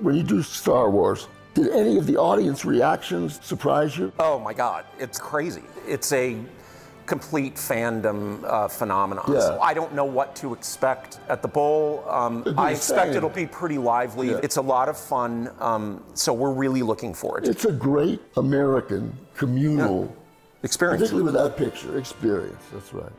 When you do Star Wars, did any of the audience reactions surprise you? Oh my God, it's crazy. It's a complete fandom uh, phenomenon. Yeah. So I don't know what to expect at the bowl. Um, I expect it'll be pretty lively. Yeah. It's a lot of fun. Um, so we're really looking forward to It's a great American communal, experience. particularly with that picture, experience. That's right.